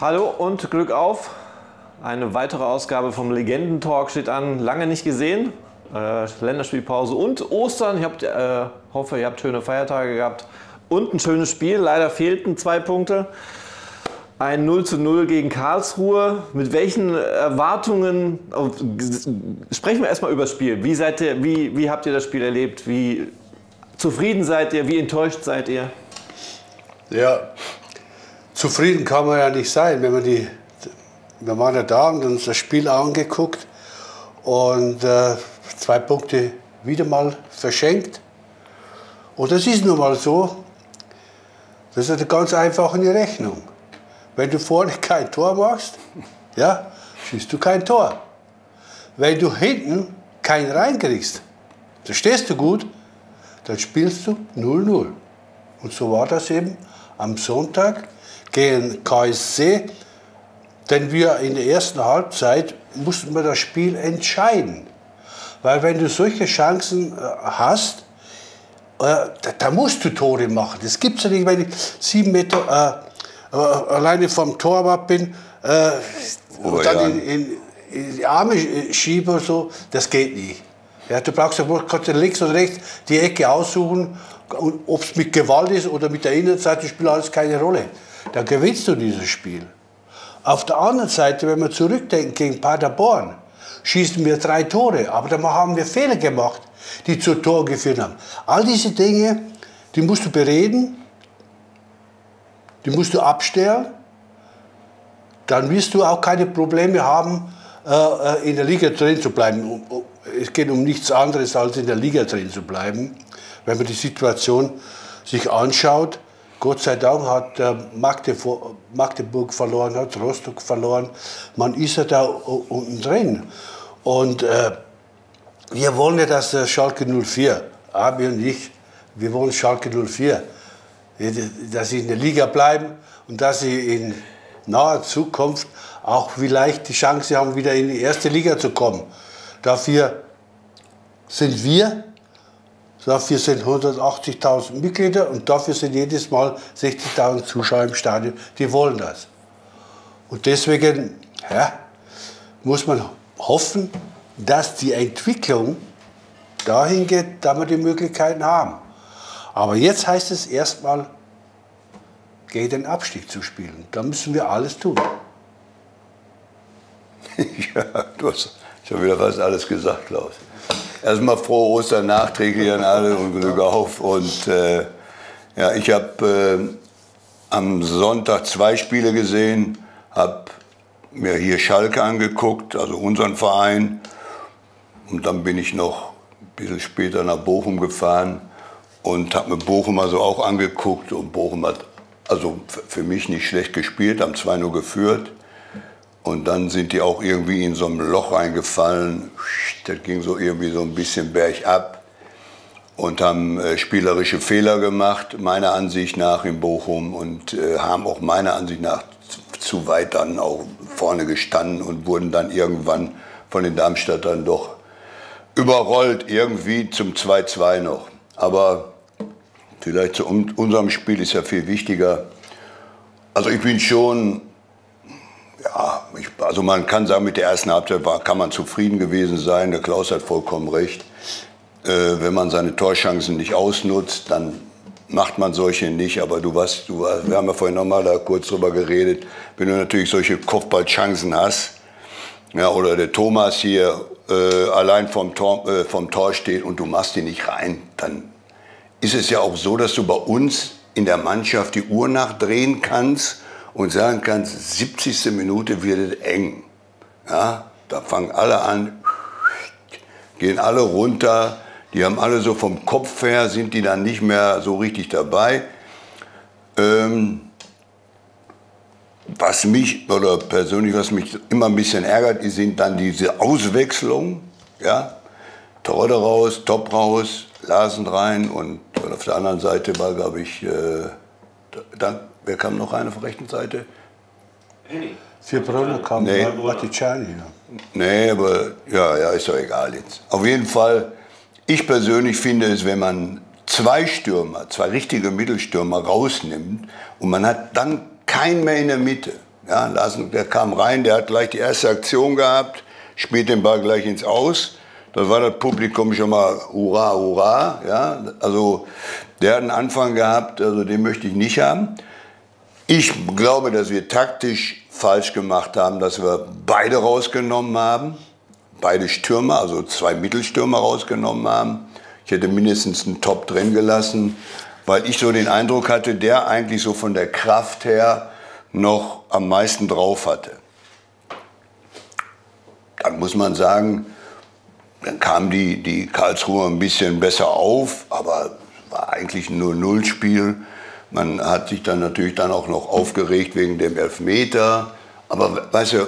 Hallo und Glück auf. Eine weitere Ausgabe vom Legendentalk steht an. Lange nicht gesehen. Äh, Länderspielpause und Ostern. Ich hab, äh, hoffe, ihr habt schöne Feiertage gehabt und ein schönes Spiel. Leider fehlten zwei Punkte. Ein 0 zu 0 gegen Karlsruhe. Mit welchen Erwartungen, oh, sprechen wir erstmal über das Spiel. Wie, seid ihr, wie, wie habt ihr das Spiel erlebt? Wie zufrieden seid ihr? Wie enttäuscht seid ihr? Ja, zufrieden kann man ja nicht sein, wenn man die, wir waren ja da und uns das Spiel angeguckt und äh, zwei Punkte wieder mal verschenkt. Und das ist nun mal so, das ist eine ganz einfache Rechnung. Wenn du vorne kein Tor machst, ja, schießt du kein Tor. Wenn du hinten keinen reinkriegst, da stehst du gut, dann spielst du 0-0. Und so war das eben am Sonntag gegen KSC, denn wir in der ersten Halbzeit mussten wir das Spiel entscheiden. Weil wenn du solche Chancen äh, hast, äh, da, musst du Tore machen. Das gibt es ja nicht, wenn ich sieben Meter äh, äh alleine vom Torwart bin äh, oh, und dann ja. in, in, in, die Arme schiebe so. Das geht nicht. Ja, du brauchst ja kannst links und rechts die Ecke aussuchen ob es mit Gewalt ist oder mit der Innenseite, spielt alles keine Rolle. Dann gewinnst du dieses Spiel. Auf der anderen Seite, wenn wir zurückdenken gegen Paderborn, schießen wir drei Tore, aber dann haben wir Fehler gemacht, die zu Tor geführt haben. All diese Dinge, die musst du bereden, die musst du abstellen, dann wirst du auch keine Probleme haben, äh, äh, in der Liga drin zu bleiben. Es geht um nichts anderes, als in der Liga drin zu bleiben. Wenn man die Situation sich anschaut, Gott sei Dank hat äh, Magdeburg verloren, hat Rostock verloren. Man ist ja da unten drin. Und äh, wir wollen ja, dass äh, Schalke 04, Abi und ich, wir wollen Schalke 04, dass sie in der Liga bleiben und dass sie in naher Zukunft auch vielleicht die Chance haben, wieder in die erste Liga zu kommen. Dafür sind wir Dafür sind 180.000 Mitglieder und dafür sind jedes Mal 60.000 Zuschauer im Stadion. Die wollen das. Und deswegen ja, muss man hoffen, dass die Entwicklung dahin geht, dass wir die Möglichkeiten haben. Aber jetzt heißt es erstmal, gegen den Abstieg zu spielen. Da müssen wir alles tun. ja, du hast schon wieder fast alles gesagt, Klaus. Erstmal frohe Ostern nachträglich an alle und Glück auf. Und äh, ja, ich habe äh, am Sonntag zwei Spiele gesehen, habe mir hier Schalke angeguckt, also unseren Verein. Und dann bin ich noch ein bisschen später nach Bochum gefahren und habe mir Bochum also auch angeguckt. Und Bochum hat also für mich nicht schlecht gespielt, haben 2-0 geführt. Und dann sind die auch irgendwie in so ein Loch reingefallen. Das ging so irgendwie so ein bisschen bergab und haben äh, spielerische Fehler gemacht, meiner Ansicht nach in Bochum und äh, haben auch meiner Ansicht nach zu weit dann auch vorne gestanden und wurden dann irgendwann von den Darmstadtern doch überrollt, irgendwie zum 2-2 noch. Aber vielleicht zu unserem Spiel ist ja viel wichtiger. Also ich bin schon ja, ich, also man kann sagen, mit der ersten Halbzeit war, kann man zufrieden gewesen sein. Der Klaus hat vollkommen recht. Äh, wenn man seine Torchancen nicht ausnutzt, dann macht man solche nicht. Aber du weißt, du, wir haben ja vorhin noch mal da kurz drüber geredet, wenn du natürlich solche Kopfballchancen hast, ja, oder der Thomas hier äh, allein vom Tor, äh, vom Tor steht und du machst ihn nicht rein, dann ist es ja auch so, dass du bei uns in der Mannschaft die Uhr nachdrehen kannst und sagen kannst, 70. Minute wird es eng. Ja, da fangen alle an, gehen alle runter, die haben alle so vom Kopf her, sind die dann nicht mehr so richtig dabei. Ähm, was mich, oder persönlich, was mich immer ein bisschen ärgert, sind dann diese Auswechslungen. Ja? Torode raus, Top raus, Larsen rein und auf der anderen Seite war, glaube ich, äh, dann Wer kam noch auf der rechten Seite? Vier Bruno kam, nee. Marticiani. Ja. Nee, aber ja, ja, ist doch egal jetzt. Auf jeden Fall, ich persönlich finde es, wenn man zwei Stürmer, zwei richtige Mittelstürmer rausnimmt und man hat dann keinen mehr in der Mitte, Ja, Larsen, der kam rein, der hat gleich die erste Aktion gehabt, spielt den Ball gleich ins Aus. Da war das Publikum schon mal hurra, hurra. Ja, also der hat einen Anfang gehabt, also den möchte ich nicht haben. Ich glaube, dass wir taktisch falsch gemacht haben, dass wir beide rausgenommen haben. Beide Stürmer, also zwei Mittelstürmer rausgenommen haben. Ich hätte mindestens einen Top drin gelassen, weil ich so den Eindruck hatte, der eigentlich so von der Kraft her noch am meisten drauf hatte. Dann muss man sagen, dann kam die, die Karlsruhe ein bisschen besser auf, aber war eigentlich nur Nullspiel. Man hat sich dann natürlich dann auch noch aufgeregt wegen dem Elfmeter. Aber weißt du,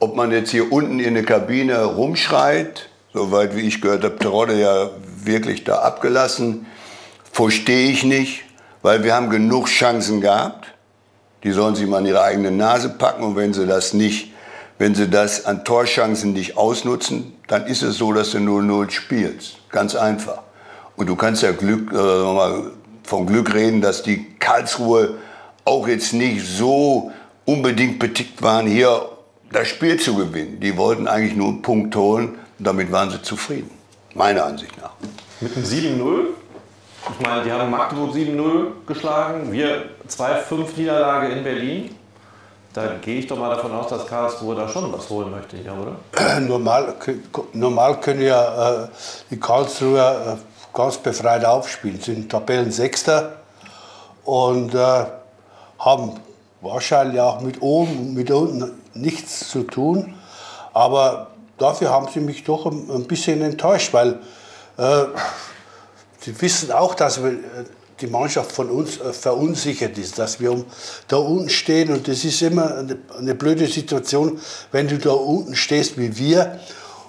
ob man jetzt hier unten in der Kabine rumschreit, soweit wie ich gehört habe, Terodde ja wirklich da abgelassen, verstehe ich nicht, weil wir haben genug Chancen gehabt. Die sollen sich mal in ihre eigene Nase packen und wenn sie das nicht, wenn sie das an Torchancen nicht ausnutzen, dann ist es so, dass du 0-0 spielst. Ganz einfach. Und du kannst ja Glück, äh, vom Glück reden, dass die Karlsruhe auch jetzt nicht so unbedingt betickt waren, hier das Spiel zu gewinnen. Die wollten eigentlich nur einen Punkt holen und damit waren sie zufrieden. Meiner Ansicht nach. Mit einem 7-0 ich meine, die haben Magdeburg 7-0 geschlagen, wir 2-5 Niederlage in Berlin. Da gehe ich doch mal davon aus, dass Karlsruhe da schon was holen möchte, ja, oder? Normal, normal können ja äh, die Karlsruher äh, ganz befreit aufspielen, sind Tabellensechster und äh, haben wahrscheinlich auch mit oben und mit unten nichts zu tun. Aber dafür haben sie mich doch ein, bisschen enttäuscht, weil äh, Sie wissen auch, dass wir, die Mannschaft von uns äh, verunsichert ist, dass wir da unten stehen und das ist immer eine, eine blöde Situation, wenn du da unten stehst wie wir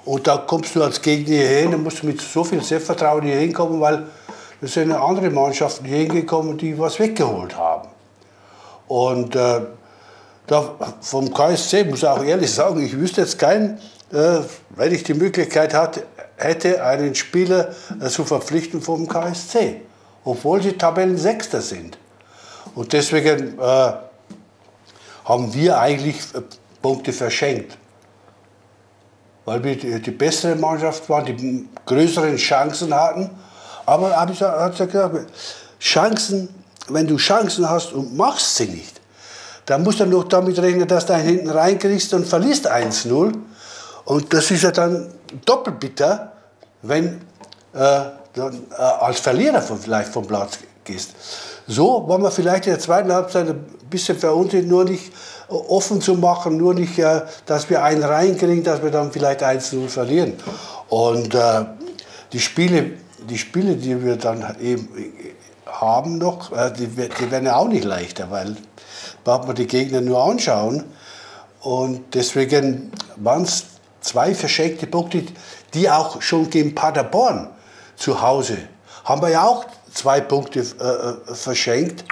und da kommst du als Gegner hierhin, dann musst du mit so viel Selbstvertrauen hier hinkommen, weil es sind andere Mannschaften hier hingekommen, die was weggeholt haben. Und äh, da, vom KSC muss ich auch ehrlich sagen, ich wüsste jetzt keinen, äh, wenn ich die Möglichkeit hatte, hätte einen Spieler äh, zu verpflichten vom KSC, obwohl sie Tabellensechster sind. Und deswegen äh, haben wir eigentlich äh, Punkte verschenkt. Weil wir die, die, bessere Mannschaft waren, die größeren Chancen hatten. Aber habe ich hat gesagt, Chancen, wenn du Chancen hast und machst sie nicht, dann musst du noch damit rechnen, dass du einen hinten reinkriegst und verlierst 1-0. Und das ist ja dann doppelt bitter, wenn äh, dann, äh, als Verlierer vielleicht vom Platz gehst. So waren wir vielleicht in der zweiten Halbzeit ein bisschen verunsichert, nur nicht äh, offen zu machen, nur nicht, äh, dass wir einen reinkriegen, dass wir dann vielleicht 1-0 verlieren. Und äh, die, Spiele, die Spiele, die wir dann eben haben noch, äh, die, die werden ja auch nicht leichter, weil braucht man die Gegner nur anschauen. Und deswegen waren es zwei verschenkte Punkte, die auch schon gegen Paderborn zu Hause haben wir ja auch zwei Punkte äh, äh verschenkt.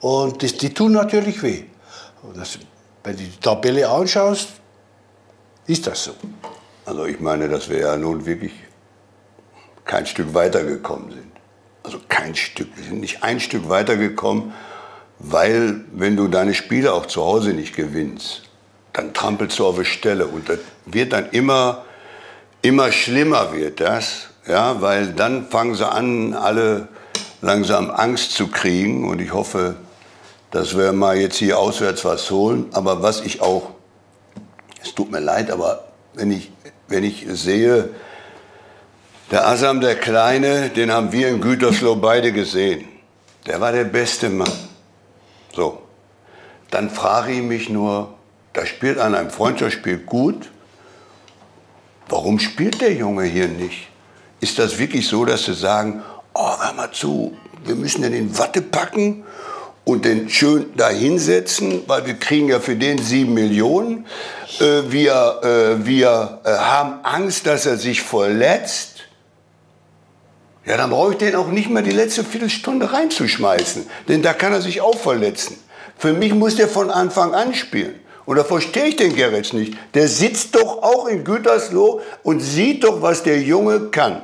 Und das, die tun natürlich weh. Das, wenn du die Tabelle anschaust, ist das so. Also ich meine, dass wir ja nun wirklich kein Stück weitergekommen sind. Also kein Stück. Wir sind nicht ein Stück weitergekommen, weil wenn du deine Spiele auch zu Hause nicht gewinnst, dann trampelst du auf die Stelle und das wird dann immer, immer schlimmer wird das, ja, weil dann fangen sie an, alle langsam Angst zu kriegen und ich hoffe, dass wir mal jetzt hier auswärts was holen. Aber was ich auch, es tut mir leid, aber wenn ich, wenn ich sehe, der Asam, der Kleine, den haben wir in Gütersloh beide gesehen. Der war der beste Mann. So, dann frage ich mich nur, da spielt an einem Freundschaftsspiel gut. Warum spielt der Junge hier nicht? Ist das wirklich so, dass sie sagen, oh, hör mal zu, wir müssen den in Watte packen und den schön da hinsetzen, weil wir kriegen ja für den sieben Millionen. Äh, wir äh, wir äh, haben Angst, dass er sich verletzt. Ja, dann brauche ich den auch nicht mehr die letzte Viertelstunde reinzuschmeißen, denn da kann er sich auch verletzen. Für mich muss der von Anfang an spielen. Und da verstehe ich den Gerritz nicht. Der sitzt doch auch in Gütersloh und sieht doch, was der Junge kann.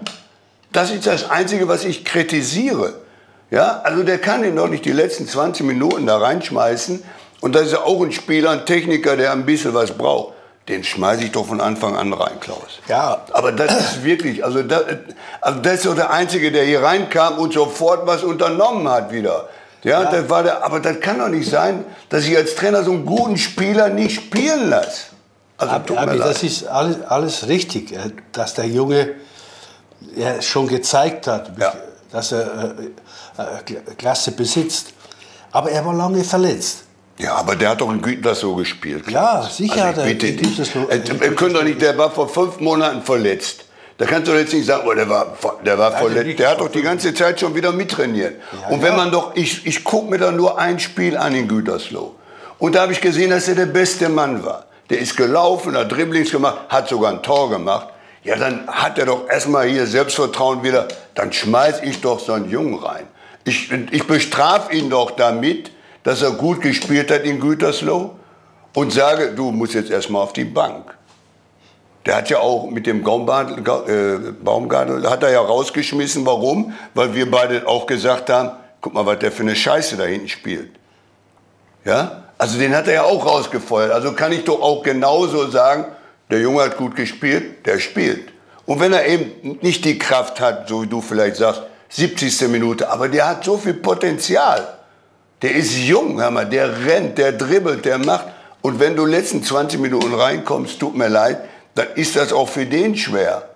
Das ist das Einzige, was ich kritisiere. Ja, also der kann ihn doch nicht die letzten 20 Minuten da reinschmeißen und das ist ja auch ein Spieler, ein Techniker, der ein bisschen was braucht, den schmeiße ich doch von Anfang an rein, Klaus. Ja. Aber das ist wirklich, also das, also das ist so der Einzige, der hier reinkam und sofort was unternommen hat wieder. Ja, Ja. Das war der, aber das kann doch nicht sein, dass ich als Trainer so einen guten Spieler nicht spielen lasse. Also Aber, aber das ist alles, alles richtig, äh, dass der Junge ja, schon gezeigt hat, Ja. dass er äh, äh, Klasse besitzt. Aber er war lange verletzt. Ja, aber der hat doch in Gütersloh gespielt. Ja, sicher Also hat er bitte. Gütersloh- Äh, Wir können doch nicht, der war vor fünf Monaten verletzt. Da kannst du jetzt nicht sagen, oh, der war, der war Also verletzt. nicht Der hat doch die ganze Zeit schon wieder mittrainiert. Ja, und wenn ja. man doch, ich, ich gucke mir da nur ein Spiel an in Gütersloh. Und da habe ich gesehen, dass er der beste Mann war. Der ist gelaufen, hat Dribblings gemacht, hat sogar ein Tor gemacht. Ja, dann hat er doch erstmal hier Selbstvertrauen wieder. Dann schmeiß ich doch so einen Jungen rein. Ich, ich bestrafe ihn doch damit, dass er gut gespielt hat in Gütersloh und sage, du musst jetzt erstmal auf die Bank. Der hat ja auch mit dem äh, Baumgartel, hat er ja rausgeschmissen. Warum? Weil wir beide auch gesagt haben, guck mal, was der für eine Scheiße da hinten spielt. Ja? Also den hat er ja auch rausgefeuert. Also kann ich doch auch genauso sagen, der Junge hat gut gespielt, der spielt. Und wenn er eben nicht die Kraft hat, so wie du vielleicht sagst, 70. Minute, aber der hat so viel Potenzial. Der ist jung, hör mal, der rennt, der dribbelt, der macht. Und wenn du letzten 20 Minuten reinkommst, tut mir leid, dann ist das auch für den schwer.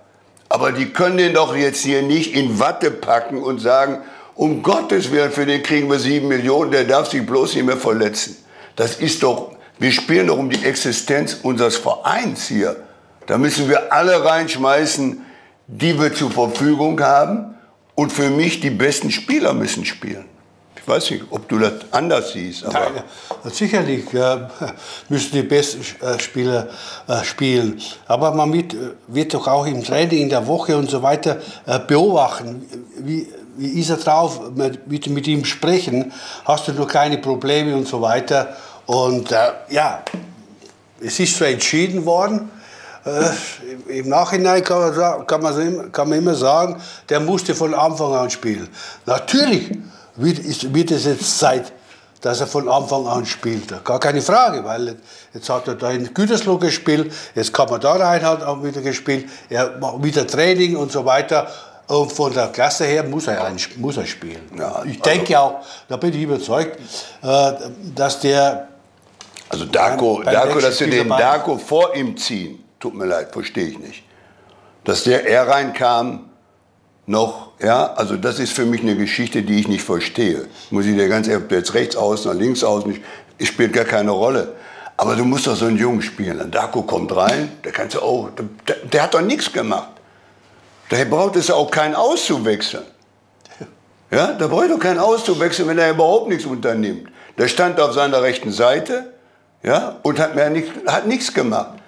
Aber die können den doch jetzt hier nicht in Watte packen und sagen, um Gottes Willen, für den kriegen wir sieben Millionen, der darf sich bloß nicht mehr verletzen. Das ist doch, wir spielen doch um die Existenz unseres Vereins hier. Da müssen wir alle reinschmeißen, die wir zur Verfügung haben. Und für mich die besten Spieler müssen spielen. Ich weiß nicht, ob du das anders siehst. Aber Nein, sicherlich äh, müssen die besten äh, Spieler äh, spielen. Aber man mit, äh, wird doch auch im Training, in der Woche und so weiter äh, beobachten, wie, wie ist er drauf, mit, mit ihm sprechen, hast du noch keine Probleme und so weiter. Und äh, ja, es ist so entschieden worden. Äh, Im Nachhinein kann man, sagen, kann, man, kann man immer sagen, der musste von Anfang an spielen. Natürlich wird, ist, wird es jetzt Zeit, dass er von Anfang an spielt. Gar keine Frage, weil jetzt hat er da in Gütersloh gespielt, jetzt kann man da rein, hat auch wieder gespielt, er macht wieder Training und so weiter. Und von der Klasse her muss er, ein, muss er spielen. Ja, ich denke auch, da bin ich überzeugt, äh, dass der Also Darko, Beim- beim Darko dass sie Wechselspiel den. Darko vor ihm ziehen, tut mir leid, verstehe ich nicht. Dass der er reinkam, noch, ja, also das ist für mich eine Geschichte, die ich nicht verstehe. Muss ich dir ganz ehrlich, ob du jetzt rechts außen oder links außen, es spielt gar keine Rolle. Aber du musst doch so einen Jungen spielen. Dann Darko kommt rein, der kannst du auch, der, der hat doch nichts gemacht. Daher braucht es auch keinen auszuwechseln. Ja, da braucht doch keinen auszuwechseln, wenn er überhaupt nichts unternimmt. Der stand auf seiner rechten Seite ja, und hat, mir nicht, hat nichts gemacht.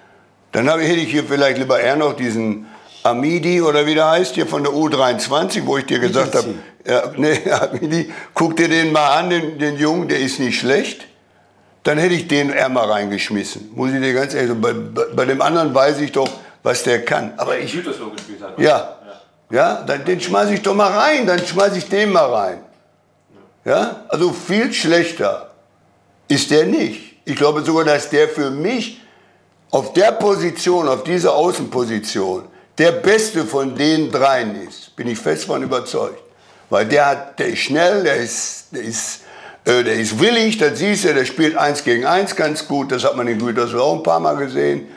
Dann habe, hätte ich hier vielleicht lieber eher noch diesen Amidi oder wie der heißt, hier von der U23, wo ich dir gesagt habe, ja, nee, Amidi, guck dir den mal an, den, den Jungen, der ist nicht schlecht. Dann hätte ich den eher mal reingeschmissen. Muss ich dir ganz ehrlich sagen. Bei, bei, bei dem anderen weiß ich doch, was der kann. Aber ich, Gütersloh gespielt hat. ja. Ja, dann, den schmeiße ich doch mal rein, dann schmeiße ich den mal rein. Ja, also viel schlechter ist der nicht. Ich glaube sogar, dass der für mich auf der Position, auf dieser Außenposition, der beste von den dreien ist. Bin ich fest von überzeugt. Weil der, hat, der ist schnell, der ist, der ist, äh, der ist willig, das siehst du, der spielt eins gegen eins ganz gut. Das hat man in Gütersloh auch ein paar Mal gesehen.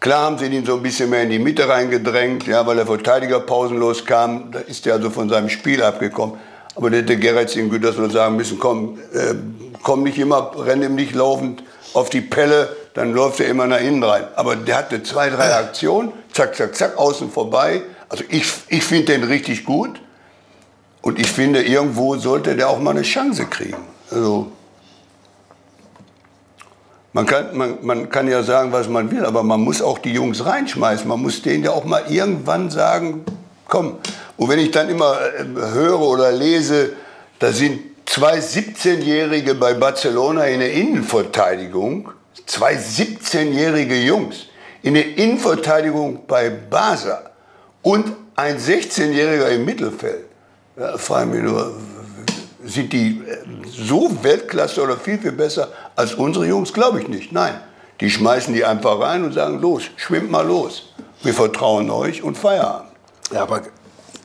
Klar haben sie ihn so ein bisschen mehr in die Mitte reingedrängt, ja, weil der Verteidiger pausenlos kam. Da ist er also von seinem Spiel abgekommen. Aber der hätte Gerrits in Gütersloh sagen müssen, komm, äh, komm nicht immer, renn ihm nicht laufend auf die Pelle, dann läuft er immer nach innen rein. Aber der hatte zwei, drei Aktionen, zack, zack, zack, außen vorbei. Also ich, ich finde den richtig gut. Und ich finde, irgendwo sollte der auch mal eine Chance kriegen. Also, man kann, man, man kann ja sagen, was man will, aber man muss auch die Jungs reinschmeißen. Man muss denen ja auch mal irgendwann sagen, komm. Und wenn ich dann immer äh, höre oder lese, da sind zwei 17-Jährige bei Barcelona in der Innenverteidigung, zwei 17-jährige Jungs in der Innenverteidigung bei Barca und ein 16-Jähriger im Mittelfeld. Ja, frage mich nur, sind die äh, so Weltklasse oder viel, viel besser als unsere Jungs? Glaube ich nicht. Nein. Die schmeißen die einfach rein und sagen, los, schwimmt mal los. Wir vertrauen euch und Feierabend. Ja, aber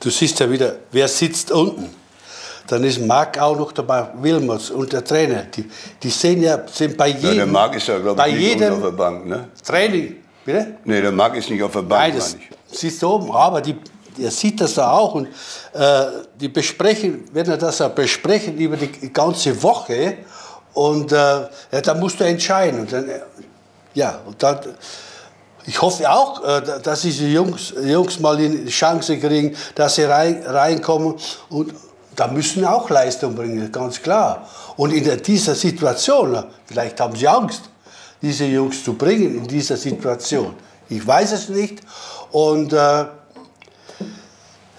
du siehst ja wieder, wer sitzt unten? Dann ist Marc auch noch dabei, Wilmots und der Trainer. Die, die sehen ja, sind bei jedem, Ja, der Marc ist ja, glaube ich, nicht auf der Bank. Ne? Training. Bitte? Nee, der Marc ist nicht auf der Bank. Nein, das du oben, aber die, er sieht das da auch und äh, die besprechen, wenn er das ja besprechen über die ganze Woche und äh, ja, dann musst du entscheiden und dann, äh, ja, und dann, ich hoffe auch, äh, dass diese Jungs, Jungs mal die Chance kriegen, dass sie rein, reinkommen und da müssen auch Leistung bringen, ganz klar. Und in dieser Situation, vielleicht haben sie Angst, diese Jungs zu bringen in dieser Situation. Ich weiß es nicht. Und äh,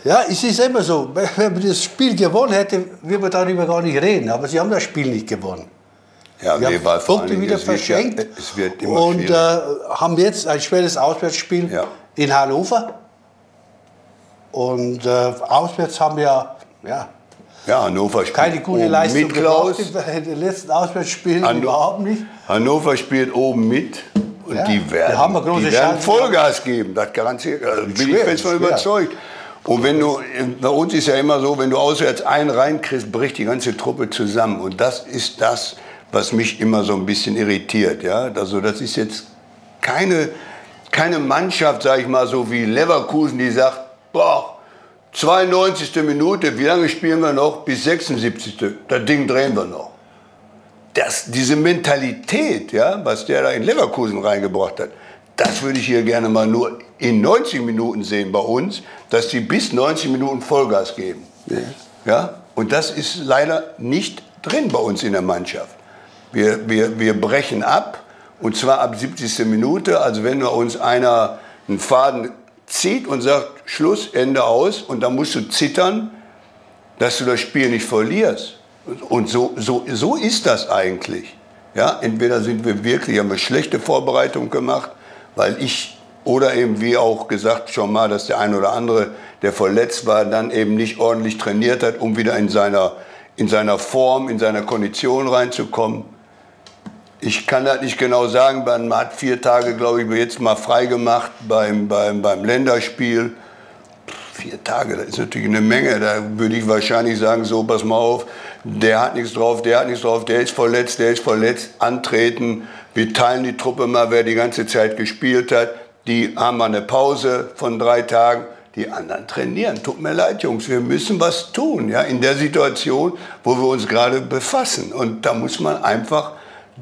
ja, es ist immer so, wenn man das Spiel gewonnen hätte, würde man darüber gar nicht reden. Aber sie haben das Spiel nicht gewonnen. Ja, Wir nee, haben Punkte wieder ja- verschenkt es wird immer und äh, haben jetzt ein schweres Auswärtsspiel Ja. in Hannover. Und äh, auswärts haben wir ja, ja, Hannover spielt keine gute Leistung mit, Klaus. gebracht in den letzten Auswärtsspielen, Hanno- überhaupt nicht. Hannover spielt oben mit und Ja, die werden, haben die werden. Vollgas geben. Das garantiert. Also bin ich schwer, fest von überzeugt. Und wenn du, bei uns ist ja immer so, wenn du auswärts einen reinkriegst, bricht die ganze Truppe zusammen. Und das ist das, was mich immer so ein bisschen irritiert. Ja? Also das ist jetzt keine, keine Mannschaft, sag ich mal, so wie Leverkusen, die sagt, boah, 92. Minute, wie lange spielen wir noch? Bis 76. Das Ding drehen wir noch das, diese Mentalität, ja, was der da in Leverkusen reingebracht hat, das würde ich hier gerne mal nur in 90 Minuten sehen bei uns, dass die bis 90 Minuten Vollgas geben. Ja. Und das ist leider nicht drin bei uns in der Mannschaft. Wir, wir, wir brechen ab und zwar ab 70. Minute. Also wenn uns einer einen Faden zieht und sagt Schluss, Ende aus und dann musst du zittern, dass du das Spiel nicht verlierst. Und so, so, so ist das eigentlich. Ja, entweder sind wir wirklich, haben wir schlechte Vorbereitung gemacht, weil ich oder eben wie auch gesagt schon mal, dass der eine oder andere, der verletzt war, dann eben nicht ordentlich trainiert hat, um wieder in seiner, in seiner Form, in seiner Kondition reinzukommen. Ich kann das nicht genau sagen, man hat vier Tage, glaube ich, jetzt mal frei gemacht beim, beim, beim Länderspiel vier Tage, das ist natürlich eine Menge. Da würde ich wahrscheinlich sagen, so, pass mal auf, der hat nichts drauf, der hat nichts drauf, der ist verletzt, der ist verletzt, antreten. Wir teilen die Truppe mal, wer die ganze Zeit gespielt hat. Die haben mal eine Pause von drei Tagen. Die anderen trainieren. Tut mir leid, Jungs, wir müssen was tun, ja, in der Situation, wo wir uns gerade befassen. Und da muss man einfach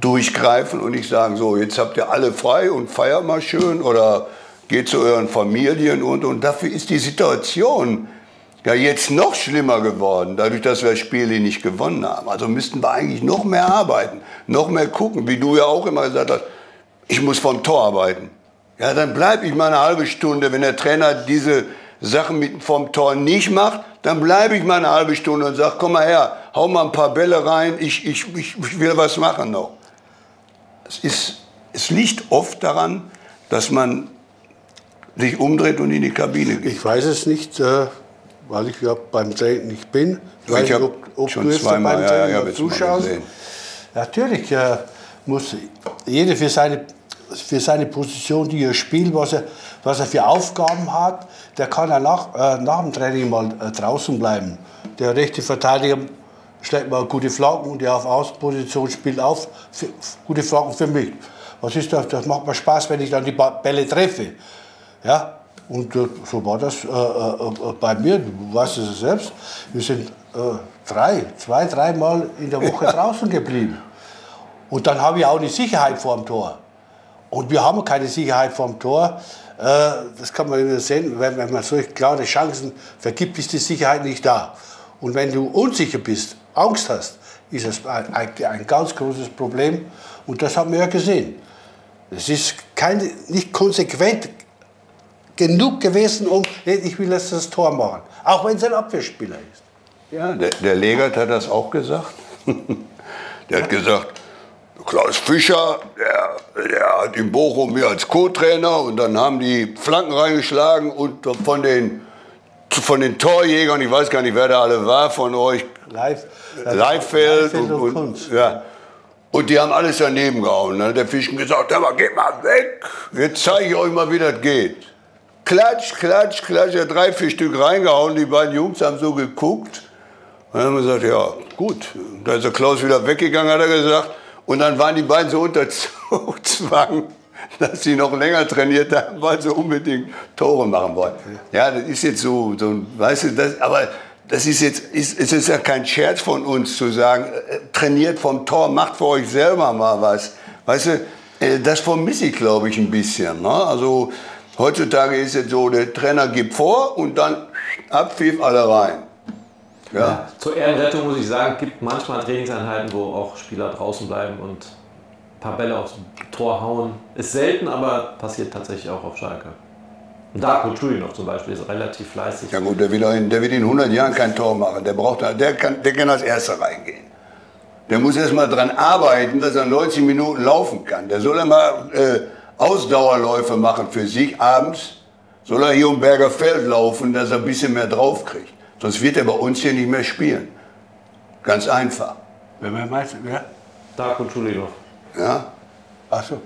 durchgreifen und nicht sagen, so, jetzt habt ihr alle frei und feiert mal schön oder geht zu euren Familien und, und dafür ist die Situation ja jetzt noch schlimmer geworden, dadurch, dass wir das Spiel nicht gewonnen haben. Also müssten wir eigentlich noch mehr arbeiten, noch mehr gucken, wie du ja auch immer gesagt hast, ich muss vom Tor arbeiten. Ja, dann bleibe ich mal eine halbe Stunde, wenn der Trainer diese Sachen mit vom Tor nicht macht, dann bleibe ich mal eine halbe Stunde und sage, komm mal her, hau mal ein paar Bälle rein, ich, ich, ich, ich will was machen noch. Es, ist, es liegt oft daran, dass man sich umdreht und in die Kabine geht. Ich weiß es nicht, äh, weil ich ja beim Training nicht bin. Ich weiß nicht, hab ob, ob schon du zweimal, beim ja, ja, Training ich jetzt mal zuschaust. Natürlich äh, muss jeder für seine, für seine Position, die er spielt, was er, was er für Aufgaben hat, der kann ja nach, äh, nach dem Training mal äh, draußen bleiben. Der rechte Verteidiger schlägt mal gute Flanken und der auf Außenposition spielt auf für, gute Flanken für mich. Was ist das? Das macht mir Spaß, wenn ich dann die Bälle treffe. Ja, und äh, so war das äh, äh, äh, bei mir. Du weißt es ja selbst. Wir sind äh, drei, zwei, dreimal in der Woche draußen geblieben. Und dann habe ich auch eine Sicherheit vor dem Tor. Und wir haben keine Sicherheit vor dem Tor. Äh, das kann man immer sehen, wenn, wenn man solche klare Chancen vergibt, ist die Sicherheit nicht da. Und wenn du unsicher bist, Angst hast, ist das ein, ein, ganz großes Problem. Und das haben wir ja gesehen. Es ist keine, nicht konsequent genug gewesen, um, ich will jetzt das Tor machen. Auch wenn es ein Abwehrspieler ist. Ja, der, der Legert hat das auch gesagt. der hat gesagt, Klaus Fischer, der, der hat in Bochum mir als Co-Trainer und dann haben die Flanken reingeschlagen und von den von den Torjägern, ich weiß gar nicht, wer da alle war von euch, Live, Leifeld und, und, Kunz. ja. und die haben alles daneben gehauen. Dann hat der Fischen gesagt, aber geht mal weg, jetzt zeige ich euch mal, wie das geht. Klatsch, klatsch, klatsch, er hat drei, vier Stück reingehauen, die beiden Jungs haben so geguckt. Und dann haben wir gesagt, ja, gut. Da ist der Klaus wieder weggegangen, hat er gesagt. Und dann waren die beiden so unter Zwang, dass sie noch länger trainiert haben, weil sie unbedingt Tore machen wollen. Ja, das ist jetzt so, so weißt du, das, aber das ist jetzt, ist, es ist ja kein Scherz von uns zu sagen, äh, trainiert vom Tor, macht für euch selber mal was. Weißt du, äh, das vermisse ich, glaube ich, ein bisschen. Ne? Also heutzutage ist es so, der Trainer gibt vor und dann Abpfiff alle rein. Ja. Zur Ehrenrettung muss ich sagen, gibt manchmal Trainingseinheiten, wo auch Spieler draußen bleiben und paar Bälle aufs Tor hauen. Ist selten, aber passiert tatsächlich auch auf Schalke. Darko Chulinov zum Beispiel ist relativ fleißig. Ja gut, der will, in, der will in 100 Jahren kein Tor machen. Der, braucht, der, kann, der kann als Erster reingehen. Der muss erst mal dran arbeiten, dass er 90 Minuten laufen kann. Der soll immer äh, Ausdauerläufe machen für sich abends. Soll er hier um Berger Feld laufen, dass er ein bisschen mehr drauf kriegt. Sonst wird er bei uns hier nicht mehr spielen. Ganz einfach. Wenn man meint, ja. Darko Chulinov. Ja, Ach so.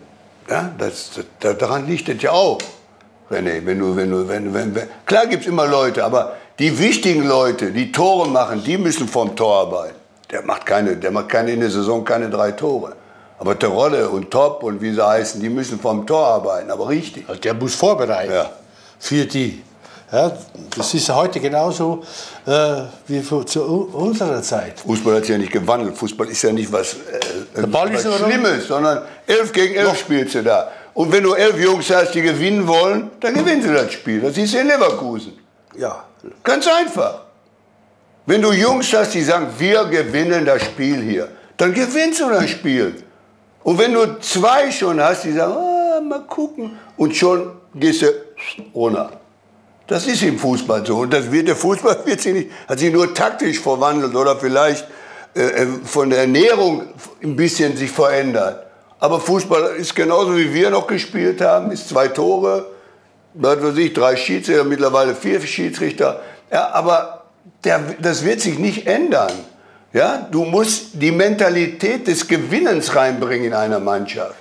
ja das, das, daran liegt es ja auch. René, wenn du, wenn du, wenn, wenn, wenn. Klar gibt es immer Leute, aber die wichtigen Leute, die Tore machen, die müssen vom Tor arbeiten. Der macht keine, der macht keine in der Saison keine drei Tore. Aber Terodde und Top und wie sie heißen, die müssen vom Tor arbeiten, aber richtig. Also der muss vorbereiten Ja. für die. Ja, das ist heute genauso äh, wie für, zu unserer Zeit. Fußball hat sich ja nicht gewandelt. Fußball ist ja nicht was, äh, Der Ball was ist nur- Schlimmes, sondern elf gegen elf spielst du da. Und wenn du elf Jungs hast, die gewinnen wollen, dann gewinnen sie das Spiel. Das ist in Leverkusen. Ja. Ganz einfach. Wenn du Jungs hast, die sagen, wir gewinnen das Spiel hier, dann gewinnst du das Spiel. Und wenn du zwei schon hast, die sagen, ah, mal gucken, und schon gehst du runter. Das ist im Fußball so. Und das wird, der Fußball wird sich nicht, hat sich nur taktisch verwandelt oder vielleicht äh, äh, von der Ernährung ein bisschen sich verändert. Aber Fußball ist genauso wie wir noch gespielt haben, ist zwei Tore, was weiß ich, drei Schiedsrichter, mittlerweile vier Schiedsrichter. Ja, aber der, das wird sich nicht ändern. Ja, du musst die Mentalität des Gewinnens reinbringen in einer Mannschaft.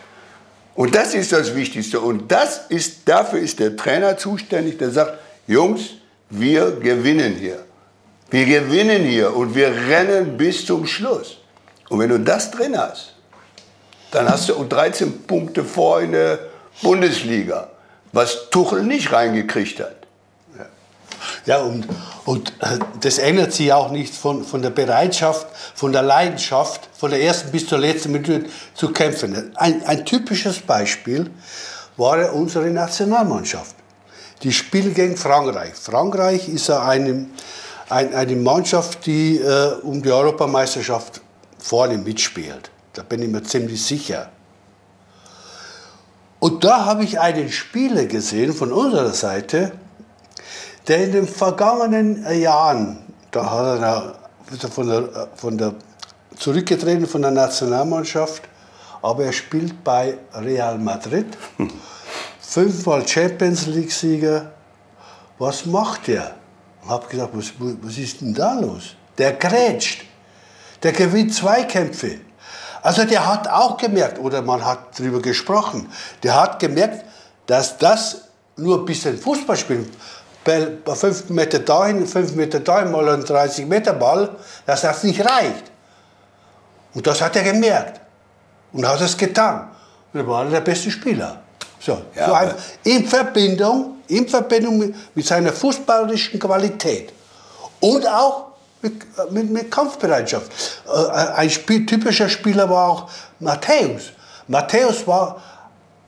Und das ist das Wichtigste. Und das ist, dafür ist der Trainer zuständig, der sagt, Jungs, wir gewinnen hier. Wir gewinnen hier und wir rennen bis zum Schluss. Und wenn du das drin hast, dann hast du 13 Punkte vor in der Bundesliga, was Tuchel nicht reingekriegt hat. Ja, und, und äh, das ändert sich auch nicht von, von der Bereitschaft, von der Leidenschaft, von der ersten bis zur letzten Minute zu kämpfen. Ein, ein typisches Beispiel war unsere Nationalmannschaft. Die spielen gegen Frankreich. Frankreich ist ja eine, ein, eine Mannschaft, die äh, um die Europameisterschaft vorne mitspielt. Da bin ich mir ziemlich sicher. Und da habe ich einen Spieler gesehen von unserer Seite, der in den vergangenen Jahren, da hat er er von der, von der zurückgetreten von der Nationalmannschaft, aber er spielt bei Real Madrid, fünfmal Champions League-Sieger. Was macht der? Ich habe gesagt, was, was ist denn da los? Der grätscht, der gewinnt Zweikämpfe. Also der hat auch gemerkt, oder man hat darüber gesprochen, der hat gemerkt, dass das nur ein bisschen Fußball spielen, bei 5 Meter dahin, 5 Meter dahin, mal ein 30 Meter Ball, dass das nicht reicht. Und das hat er gemerkt. Und hat es getan. Und er war der beste Spieler. So, Ja, so einfach. In Verbindung, in Verbindung mit, mit seiner fußballerischen Qualität. Und auch mit, mit, mit Kampfbereitschaft. Äh, Ein Spiel, typischer Spieler war auch Matthäus. Matthäus war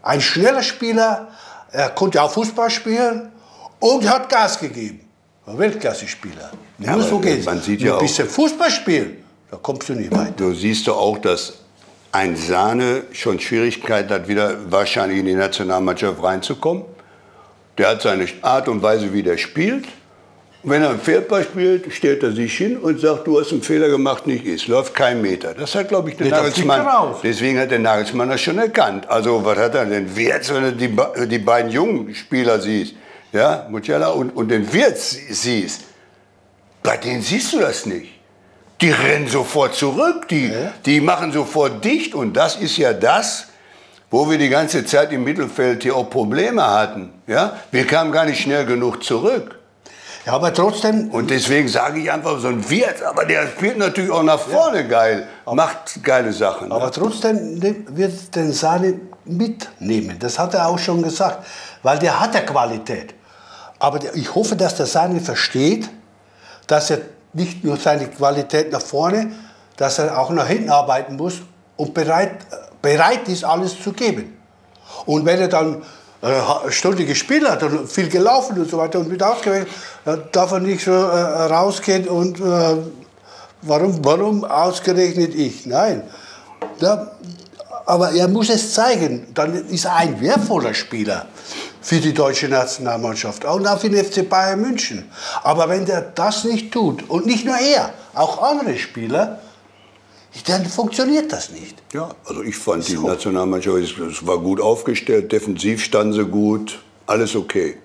ein schneller Spieler, er konnte auch Fußball spielen und hat Gas gegeben. War Weltklasse-Spieler. Ja, Nur so geht's. man sieht ja ein auch- bisschen Fußball spielen, da kommst du nie weiter. Du siehst doch auch, dass ein Sahne schon Schwierigkeiten hat, wieder wahrscheinlich in die Nationalmannschaft reinzukommen. Der hat seine Art und Weise, wie der spielt. Wenn er einen Fehlpass spielt, stellt er sich hin und sagt, du hast einen Fehler gemacht, nicht ist. Läuft kein Meter. Das hat, glaube ich, der Nee, Nagelsmann. Deswegen hat der Nagelsmann das schon erkannt. Also, was hat er denn? Jetzt, wenn du die, die beiden jungen Spieler siehst, ja, Musiala und, und den Wirt siehst, bei denen siehst du das nicht. Die rennen sofort zurück, die, Ja. die machen sofort dicht und das ist ja das, wo wir die ganze Zeit im Mittelfeld hier auch Probleme hatten. Ja? Wir kamen gar nicht schnell genug zurück. Ja, aber trotzdem, Und deswegen sage ich einfach so ein Wirt, aber der spielt natürlich auch nach vorne geil, macht geile Sachen. aber ne? trotzdem ne- wird den Sahne mitnehmen. Das hat er auch schon gesagt, weil der hat ja Qualität. Aber ich hoffe, dass der Sahne versteht, dass er nicht nur seine Qualität nach vorne, dass er auch nach hinten arbeiten muss und bereit, bereit ist, alles zu geben. Und wenn er dann äh, Stunde gespielt hat und viel gelaufen und so weiter und mit ausgewählt, dann darf er nicht so äh, rausgehen und äh, warum, warum ausgerechnet ich? Nein. Da, aber er muss es zeigen. Dann ist er ein wertvoller Spieler für die deutsche Nationalmannschaft und auch für den FC Bayern München. Aber wenn der das nicht tut, und nicht nur er, auch andere Spieler, dann funktioniert das nicht. Ja, also ich fand die Nationalmannschaft, es war gut aufgestellt, defensiv standen sie gut, alles okay.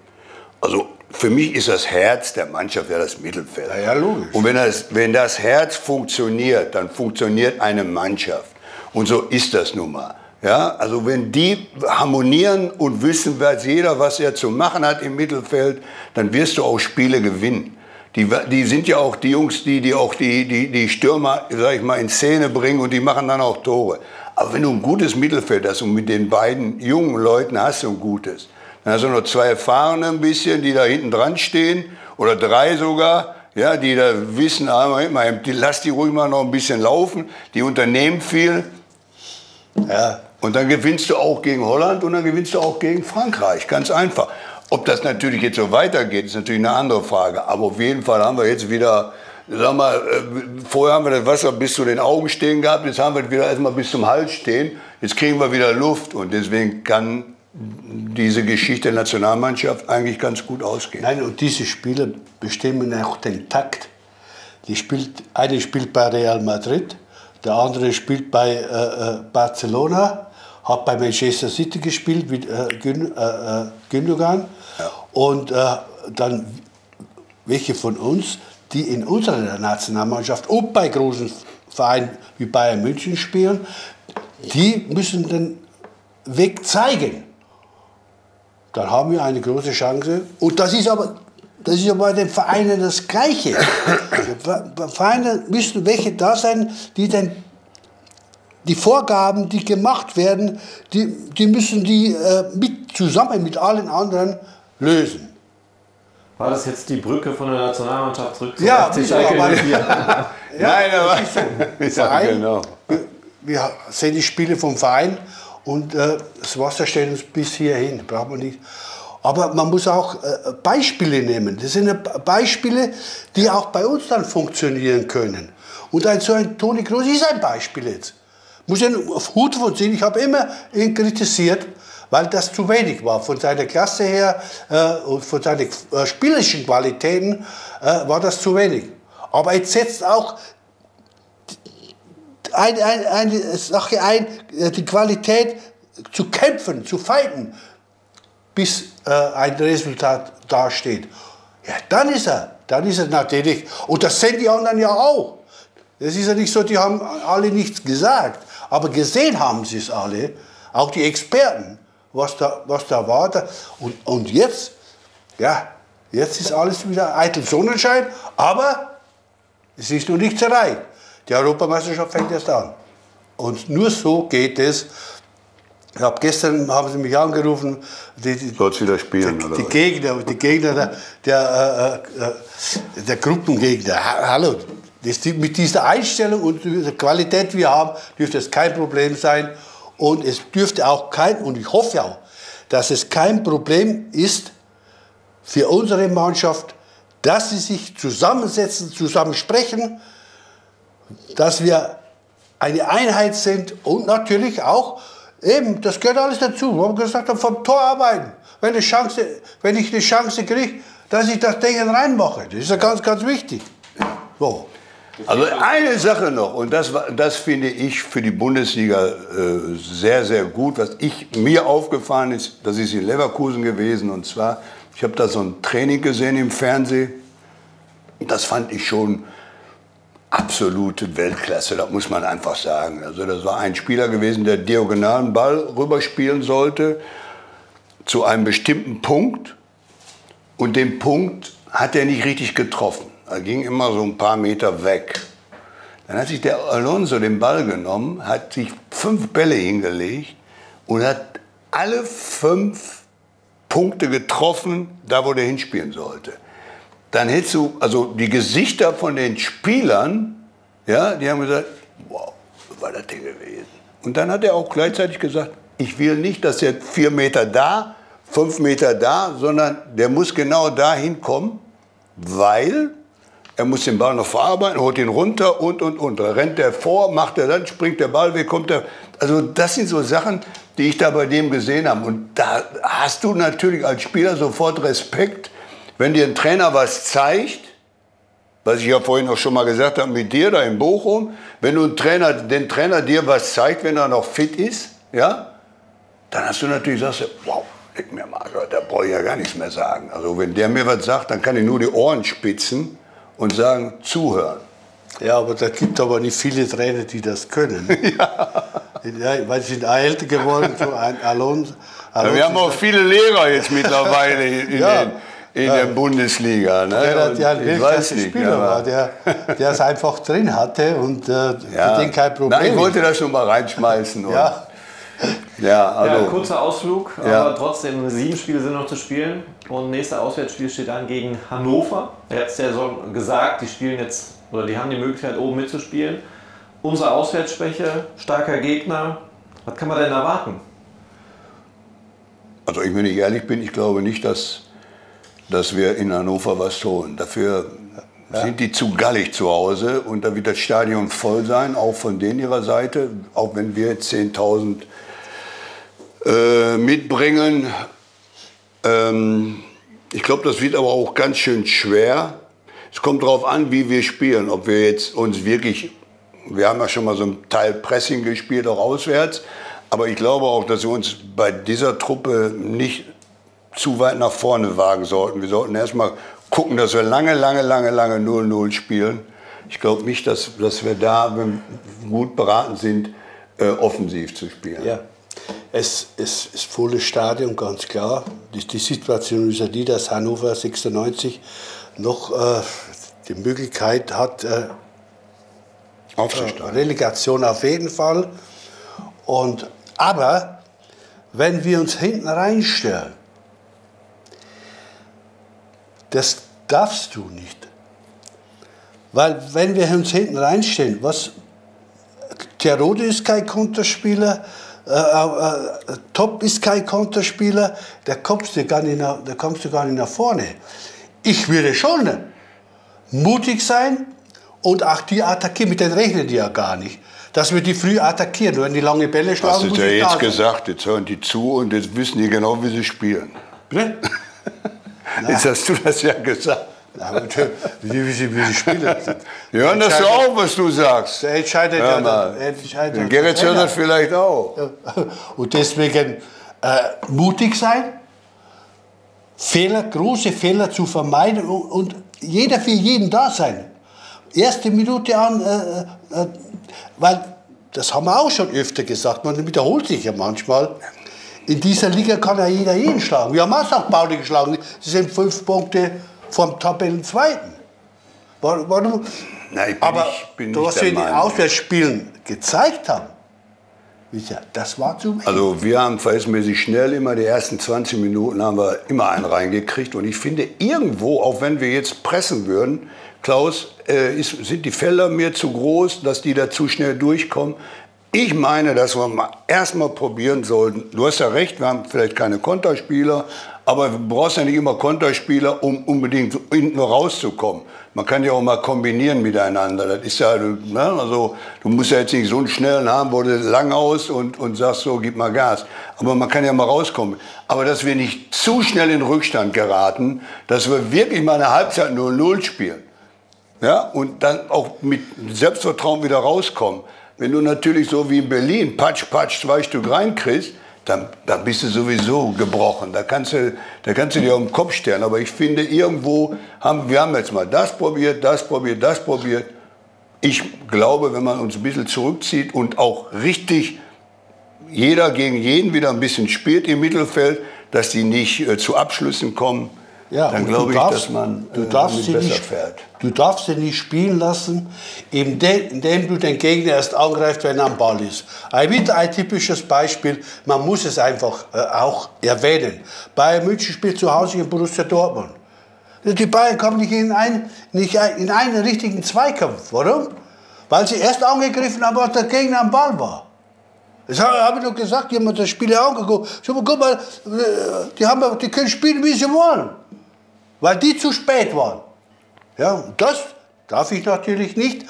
Also für mich ist das Herz der Mannschaft ja das Mittelfeld. Ja, ja, logisch. Und wenn das, wenn das Herz funktioniert, dann funktioniert eine Mannschaft. Und so ist das nun mal. Ja, also wenn die harmonieren und wissen, weiß jeder, was er zu machen hat im Mittelfeld, dann wirst du auch Spiele gewinnen. Die, die sind ja auch die Jungs, die, die auch die, die, die Stürmer, sag ich mal, in Szene bringen und die machen dann auch Tore. Aber wenn du ein gutes Mittelfeld hast und mit den beiden jungen Leuten hast du ein gutes, dann hast du noch zwei Erfahrene ein bisschen, die da hinten dran stehen oder drei sogar, ja, die da wissen, ah, die, lass die ruhig mal noch ein bisschen laufen, die unternehmen viel. Ja, Und dann gewinnst du auch gegen Holland und dann gewinnst du auch gegen Frankreich. Ganz einfach. Ob das natürlich jetzt so weitergeht, ist natürlich eine andere Frage. Aber auf jeden Fall haben wir jetzt wieder, sag mal, äh, vorher haben wir das Wasser bis zu den Augen stehen gehabt, jetzt haben wir wieder erstmal bis zum Hals stehen. Jetzt kriegen wir wieder Luft und deswegen kann diese Geschichte der Nationalmannschaft eigentlich ganz gut ausgehen. Nein, und diese Spieler bestimmen auch den Takt. Die spielt, eine spielt bei Real Madrid, der andere spielt bei äh, äh, Barcelona, hat bei Manchester City gespielt mit äh, Gün, äh, äh, Gündogan. Und äh, dann welche von uns, die in unserer Nationalmannschaft und bei großen Vereinen wie Bayern München spielen, die müssen den Weg zeigen dann haben wir eine große Chance. Und das ist aber, das ist aber bei den Vereinen das Gleiche. Die Vereine müssen welche da sein, die den, die Vorgaben, die gemacht werden, die, die müssen die äh, mit, zusammen mit allen anderen lösen. War das jetzt die Brücke von der Nationalmannschaft zurück zum Ja, FC Schalke aber- 04? Nein, aber das ist so. ja, Verein, genau. wir, wir sehen die Spiele vom Verein und äh, das Wasser stellt uns bis hierhin, braucht man nicht. Aber man muss auch äh, Beispiele nehmen. Das sind ja Beispiele, die auch bei uns dann funktionieren können. Und ein, so ein Toni Kroos ist ein Beispiel jetzt. Muss ja auf Hut von ziehen. Ich habe immer ihn kritisiert, weil das zu wenig war. Von seiner Klasse her äh, und von seinen äh, spielerischen Qualitäten äh, war das zu wenig. Aber jetzt setzt auch ein, ein, eine Sache ein, äh, die Qualität zu kämpfen, zu fighten, bis äh, ein Resultat dasteht. Ja, dann ist er, dann ist er natürlich. Und das sehen die anderen ja auch. Das ist ja nicht so, die haben alle nichts gesagt, aber gesehen haben sie es alle, auch die Experten, was da, was da war. Da. Und, und jetzt, ja, jetzt ist alles wieder eitel Sonnenschein, aber es ist noch nicht erreicht. Die Europameisterschaft fängt erst an. Und nur so geht es. Ich hab gestern haben sie mich angerufen, die, die, Sollst wieder spielen, die, oder die was? Gegner, die Gegner der, der, äh, äh, der Gruppengegner. Ha- Hallo, das, mit dieser Einstellung und der Qualität, die wir haben, dürfte es kein Problem sein. Und es dürfte auch kein, und ich hoffe auch, dass es kein Problem ist für unsere Mannschaft, dass sie sich zusammensetzen, zusammen sprechen, dass wir eine Einheit sind und natürlich auch, eben, das gehört alles dazu. Wir haben gesagt, vom Tor arbeiten. Wenn, Chance, wenn ich eine Chance kriege, dass ich das Ding reinmache. Das ist ja ganz, ganz wichtig. So. Also eine Sache noch, und das, das finde ich für die Bundesliga äh, sehr, sehr gut, was ich, mir aufgefallen ist, das ist in Leverkusen gewesen, und zwar Ich habe da so ein Training gesehen im Fernsehen. Das fand ich schon absolute Weltklasse, das muss man einfach sagen. Also das war ein Spieler gewesen, der diagonalen Ball rüberspielen sollte zu einem bestimmten Punkt und den Punkt hat er nicht richtig getroffen. Er ging immer so ein paar Meter weg. Dann hat sich der Alonso den Ball genommen, hat sich fünf Bälle hingelegt und hat alle fünf Punkte getroffen, da wo der hinspielen sollte. Dann hättest du, also die Gesichter von den Spielern, ja, die haben gesagt, wow, war das denn gewesen? Und dann hat er auch gleichzeitig gesagt, ich will nicht, dass er vier Meter da, fünf Meter da, sondern der muss genau da hinkommen, weil er muss den Ball noch verarbeiten, holt ihn runter und, und, und. Rennt er vor, macht er dann, springt der Ball weg, kommt er. Also das sind so Sachen, die ich da bei dem gesehen habe. Und da hast du natürlich als Spieler sofort Respekt, wenn dir ein Trainer was zeigt, was ich ja vorhin auch schon mal gesagt habe mit dir da in Bochum, wenn du Trainer, den Trainer dir was zeigt, wenn er noch fit ist, ja, dann hast du natürlich, sagst du, wow, leck mir mal, da brauche ich ja gar nichts mehr sagen. Also wenn der mir was sagt, dann kann ich nur die Ohren spitzen und sagen, zuhören. Ja, aber da gibt aber nicht viele Trainer, die das können. ja. ja weil sie sind älter geworden, so ein Alonso. Alonso wir haben auch viele Lehrer jetzt mittlerweile in, ja. den, in ja. der Bundesliga. Ne? Der, der ein Weltklasse-Spieler war, der, der es einfach drin hatte und äh, ja. für den kein Problem. Nein, ich wollte das schon mal reinschmeißen. ja. Ja, also, ja, kurzer Ausflug, ja. aber trotzdem sieben Spiele sind noch zu spielen. Und nächster Auswärtsspiel steht dann gegen Hannover. Er hat es ja so gesagt, die spielen jetzt, oder die haben die Möglichkeit, oben mitzuspielen. Unsere Auswärtsschwäche, starker Gegner. Was kann man denn erwarten? Also, ich, wenn ich ehrlich bin, ich glaube nicht, dass, dass wir in Hannover was holen. Dafür ja. sind die zu gallig zu Hause und da wird das Stadion voll sein, auch von denen ihrer Seite. Auch wenn wir jetzt 10.000 äh, mitbringen. Ähm, ich glaube, das wird aber auch ganz schön schwer. Es kommt darauf an, wie wir spielen. Ob wir jetzt uns wirklich, wir haben ja schon mal so einen Teil Pressing gespielt, auch auswärts. Aber ich glaube auch, dass wir uns bei dieser Truppe nicht zu weit nach vorne wagen sollten. Wir sollten erstmal gucken, dass wir lange, lange, lange, lange 0-0 spielen. Ich glaube nicht, dass, dass wir da, gut beraten sind, äh, offensiv zu spielen. Ja. Es, es ist volles Stadion, ganz klar. Die, die Situation ist ja die, dass Hannover 96 noch äh, die Möglichkeit hat, äh, Relegation auf jeden Fall. Und, aber wenn wir uns hinten reinstellen, das darfst du nicht. Weil wenn wir uns hinten reinstellen, was Terode ist kein Konterspieler, äh, äh, Top ist kein Konterspieler, da kommst, du gar nicht nach, da kommst du gar nicht nach vorne. Ich würde schon mutig sein und auch die attackieren, mit denen rechnen die ja gar nicht. Dass wir die früh attackieren, wenn die lange Bälle schlagen. Hast du ja jetzt gesagt, jetzt hören die zu und jetzt wissen die genau, wie sie spielen. Bitte? jetzt hast du das ja gesagt. Wie, wie, wie sie spielen. Die hören das ja auch, was du sagst. Der entscheidet ja, ja entscheidet Gerrit hört das vielleicht auch. Und deswegen äh, mutig sein, Fehler, große Fehler zu vermeiden und, und jeder für jeden da sein. Erste Minute an, äh, äh, weil das haben wir auch schon öfter gesagt, man wiederholt sich ja manchmal. In dieser Liga kann ja jeder jeden schlagen. Wir haben auch St. Pauli geschlagen. Sie sind fünf Punkte vom Tabellenzweiten. Warum? Nein, Aber ich bin was wir in den Auswärtsspielen gezeigt haben, das war zu wenig. Also wir haben verhältnismäßig schnell immer die ersten 20 Minuten haben wir immer einen reingekriegt und ich finde irgendwo, auch wenn wir jetzt pressen würden, Klaus, äh, ist, sind die Felder mir zu groß, dass die da zu schnell durchkommen. Ich meine, dass wir mal erstmal probieren sollten. Du hast ja recht, wir haben vielleicht keine Konterspieler, aber du brauchst ja nicht immer Konterspieler, um unbedingt hinten rauszukommen. Man kann ja auch mal kombinieren miteinander. Das ist ja, ne, also du musst ja jetzt nicht so einen schnellen haben, wo du lang aus und, und sagst so, gib mal Gas. Aber man kann ja mal rauskommen. Aber dass wir nicht zu schnell in Rückstand geraten, dass wir wirklich mal eine Halbzeit 0-0 spielen. Ja, und dann auch mit Selbstvertrauen wieder rauskommen. Wenn du natürlich so wie in Berlin Patsch, Patsch, zwei Stück reinkriegst, dann, dann bist du sowieso gebrochen. Da kannst, du, da kannst du dir auf den Kopf stellen. Aber ich finde, irgendwo haben wir haben jetzt mal das probiert, das probiert, das probiert. Ich glaube, wenn man uns ein bisschen zurückzieht und auch richtig jeder gegen jeden wieder ein bisschen spielt im Mittelfeld, dass die nicht äh, zu Abschlüssen kommen, Ja, dann glaube ich, darfst- dass man du äh, darfst sie nicht, fährt. Du darfst sie nicht spielen lassen, indem, indem du den Gegner erst angreifst, wenn er am Ball ist. Ein, wieder ein typisches Beispiel, man muss es einfach äh, auch erwähnen. Bayern München spielt zu Hause gegen Borussia Dortmund. Die Bayern kommen nicht in, ein, nicht in einen richtigen Zweikampf. Warum? Weil sie erst angegriffen haben, als der Gegner am Ball war. Das habe hab ich doch gesagt, die haben das Spiel ja angeguckt. Schau mal, guck mal, äh, die, haben, die können spielen, wie sie wollen. Weil die zu spät waren. Ja, das darf ich natürlich nicht.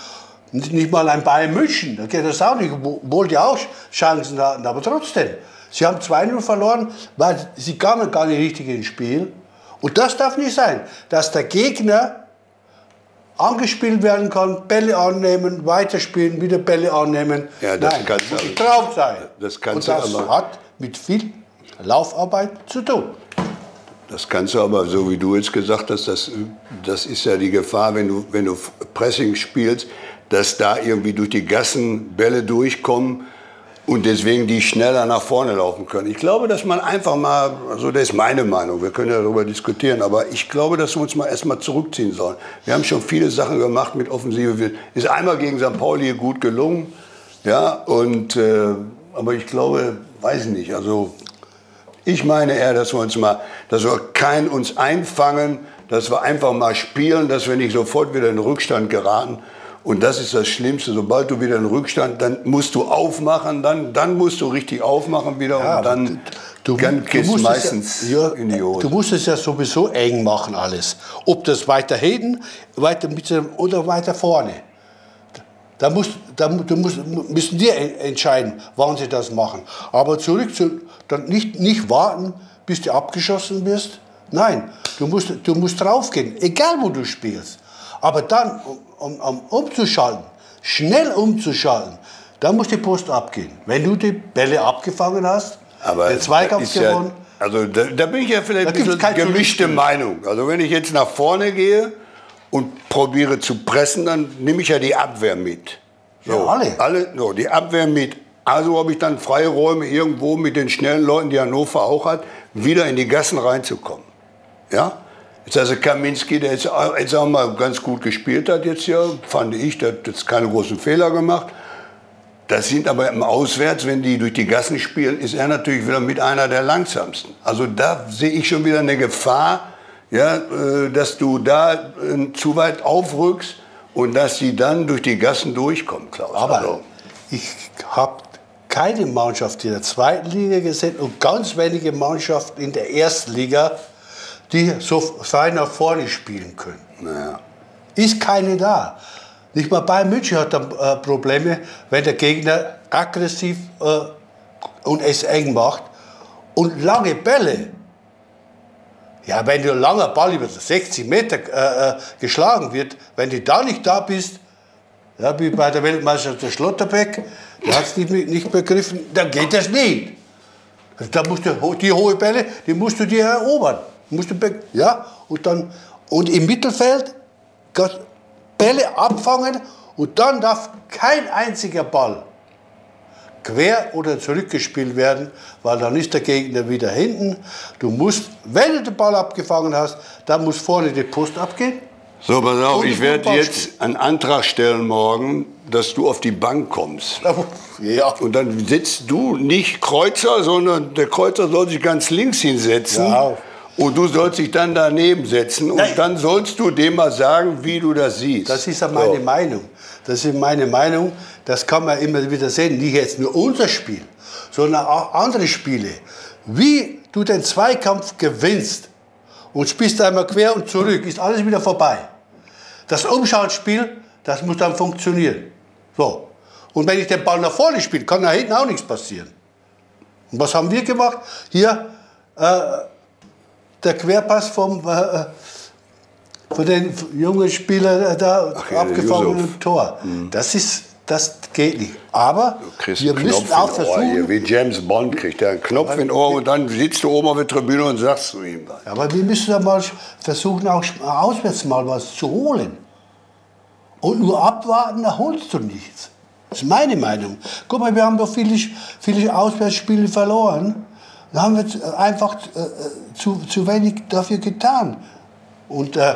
Nicht mal ein Bayern München, da geht das auch nicht, obwohl die auch Chancen hatten. Aber trotzdem, sie haben 2-0 verloren, weil sie kamen gar nicht richtig ins Spiel. Und das darf nicht sein, dass der Gegner angespielt werden kann, Bälle annehmen, weiterspielen, wieder Bälle annehmen. Ja, das Nein, kannst du muss drauf sein. das Und das aber- hat mit viel Laufarbeit zu tun. Das kannst du aber, so wie du jetzt gesagt hast, das, das ist ja die Gefahr, wenn du, wenn du Pressing spielst, dass da irgendwie durch die Gassen Bälle durchkommen und deswegen die schneller nach vorne laufen können. Ich glaube, dass man einfach mal, also das ist meine Meinung, wir können ja darüber diskutieren, aber ich glaube, dass wir uns mal erstmal zurückziehen sollen. Wir haben schon viele Sachen gemacht mit Offensive. Ist einmal gegen St. Pauli gut gelungen, ja, und, äh, aber ich glaube, weiß nicht, also ich meine eher, dass wir uns mal, dass wir kein uns einfangen, dass wir einfach mal spielen, dass wir nicht sofort wieder in Rückstand geraten. Und das ist das Schlimmste. Sobald du wieder in Rückstand, dann musst du aufmachen, dann, dann musst du richtig aufmachen wieder Ja, und dann, Du, dann geht's musst es meistens ja, in die Du Hose. musst es ja sowieso eng machen alles. Ob das weiter hinten, weiter Mitte oder weiter vorne. Da, musst, da du musst, müssen die en- entscheiden, wann sie das machen. Aber zurück zu, dann nicht, nicht warten, bis du abgeschossen wirst. Nein, du musst, du musst draufgehen, egal wo du spielst. Aber dann, um, um, um umzuschalten, schnell umzuschalten, dann muss die Post abgehen. Wenn du die Bälle abgefangen hast, Aber den Zweikampf ist ja, gewonnen, also da, da bin ich ja vielleicht Da ein bisschen gemischte. Meinung. Also wenn ich jetzt nach vorne gehe und probiere zu pressen, dann nehme ich ja die Abwehr mit. Ja, alle. alle so, die Abwehr mit. Also habe ich dann freie Räume irgendwo mit den schnellen Leuten, die Hannover auch hat, wieder in die Gassen reinzukommen. Ja? Jetzt also Kaminski, der jetzt, auch- jetzt auch mal ganz gut gespielt hat jetzt hier, fand ich, der hat jetzt keine großen Fehler gemacht. Das sind aber im Auswärts, wenn die durch die Gassen spielen, ist er natürlich wieder mit einer der langsamsten. Also da sehe ich schon wieder eine Gefahr, ja, äh, dass du da äh, zu weit aufrückst und dass sie dann durch die Gassen durchkommen, Klaus. Aber Also, ich habe keine Mannschaft in der zweiten Liga gesehen und ganz wenige Mannschaften in der ersten Liga, die so frei nach vorne spielen können. naja. Ist keine da. Nicht mal Bayern München hat dann äh, Probleme, wenn der Gegner aggressiv äh, und es eng macht. Und lange Bälle. Ja, wenn du ein langer Ball über 60 Meter äh, äh, geschlagen wird, wenn du da nicht da bist, ja, wie bei der Weltmeisterschaft der Schlotterbeck, der hat es nicht, nicht begriffen, dann geht das nicht. Da musst du die hohe Bälle, die musst du dir erobern. Musst du ja, und dann und im Mittelfeld Bälle abfangen und dann darf kein einziger Ball quer oder zurückgespielt werden, weil dann ist der Gegner wieder hinten. Du musst, wenn du den Ball abgefangen hast, dann muss vorne die Post abgehen. So, pass auf, ich werde jetzt einen Antrag stellen morgen, dass du auf die Bank kommst. Ja. Und dann sitzt du nicht Kreuzer, sondern der Kreuzer soll sich ganz links hinsetzen. Ja. Und du sollst dich dann daneben setzen. Und Nein. dann sollst du dem mal sagen, wie du das siehst. Das ist ja meine So. Meinung. Das ist meine Meinung. Das kann man immer wieder sehen. Nicht jetzt nur unser Spiel, sondern auch andere Spiele. Wie du den Zweikampf gewinnst und spielst einmal quer und zurück, ist alles wieder vorbei. Das Umschaltspiel, das muss dann funktionieren. So. Und wenn ich den Ball nach vorne spiele, kann da hinten auch nichts passieren. Und was haben wir gemacht? Hier äh, der Querpass vom äh, von den jungen Spielern da Ach ja, der abgefangenen. Tor. Das ist das geht nicht. Aber wir müssen Knopf auch versuchen, wie James Bond kriegt er einen Knopf in Ohr und dann sitzt du oben auf der Tribüne und sagst zu ihm was. aber wir müssen ja mal versuchen, auch auswärts mal was zu holen. Und nur abwarten, da holst du nichts. Das ist meine Meinung. Guck mal, wir haben doch viele, viele Auswärtsspiele verloren. Da haben wir einfach äh, zu, zu wenig dafür getan. Und äh,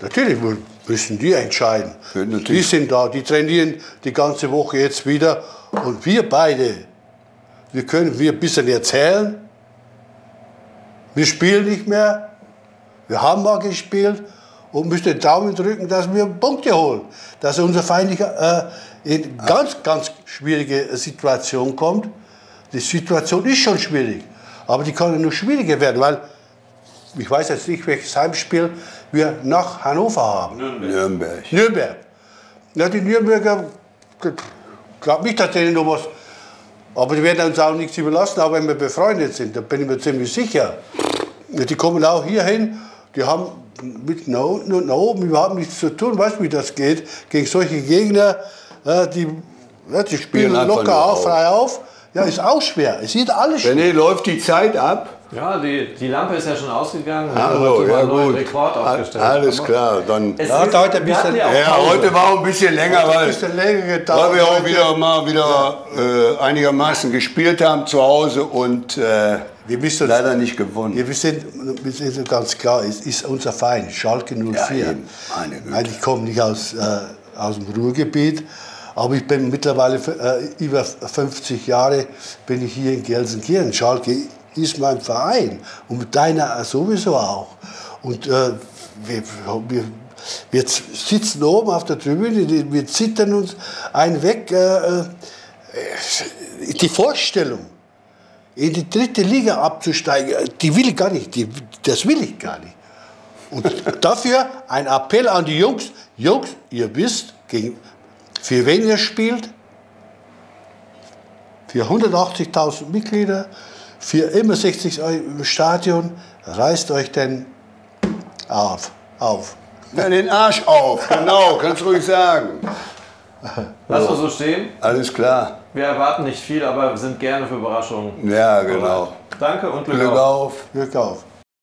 natürlich mu- müssen die entscheiden. Ja, Die sind da, die trainieren die ganze Woche jetzt wieder. Und wir beide, wir können wir ein bisschen erzählen. Wir spielen nicht mehr. Wir haben mal gespielt und müssen den Daumen drücken, dass wir Punkte holen. Dass unser Feind nicht, äh, in ganz, ganz schwierige Situation kommt. Die Situation ist schon schwierig, aber die kann nur schwieriger werden, weil ich weiß jetzt nicht, welches Heimspiel wir nach Hannover haben. Nürnberg. Nürnberg. Ja, die Nürnberger, ich glaube nicht, dass denen noch was. Aber die werden uns auch nichts überlassen, auch wenn wir befreundet sind, da bin ich mir ziemlich sicher. Ja, Die kommen auch hier hin, die haben mit nach unten und nach oben überhaupt nichts zu tun. Weißt du, wie das geht? Gegen solche Gegner, die, die spielen locker auf. frei auf. Ja, ist auch schwer. Es sieht alles schwer. René, läuft die Zeit ab? Ja, die, die Lampe ist ja schon ausgegangen. Wir haben Also, heute mal ja einen neuen gut. Rekord aufgestellt. Alles klar, dann. Es Ja, ist- dauert ein bisschen- ja Ja, heute war auch ein bisschen länger, Ein weil, bisschen länger gedauert. weil wir auch heute. wieder mal wieder äh, einigermaßen gespielt haben zu Hause und äh, Wir wissen- leider nicht gewonnen. Ja, wir, sind, wir sind so ganz klar, es ist unser Feind, Schalke 04. Ja. Nein, ich komme nicht aus, äh, aus dem Ruhrgebiet, aber ich bin mittlerweile äh, über 50 Jahre bin ich hier in Gelsenkirchen. Schalke ist mein Verein und deiner sowieso auch. Und äh, wir, wir, wir sitzen oben auf der Tribüne, wir zittern uns einen weg. Äh, äh, die Vorstellung, in die dritte Liga abzusteigen, die will ich gar nicht. Die, das will ich gar nicht. Und dafür ein Appell an die Jungs. Jungs, ihr wisst, gegen, für wen ihr spielt. Für 180.000 Mitglieder, für immer 60 Euro im Stadion. Reißt euch denn auf. auf. Ja, den Arsch auf, genau, kannst ruhig sagen. Lass uns so stehen. Alles klar. Wir erwarten nicht viel, aber wir sind gerne für Überraschungen. Ja, genau. Danke und Glück, Glück auf. auf. Glück auf.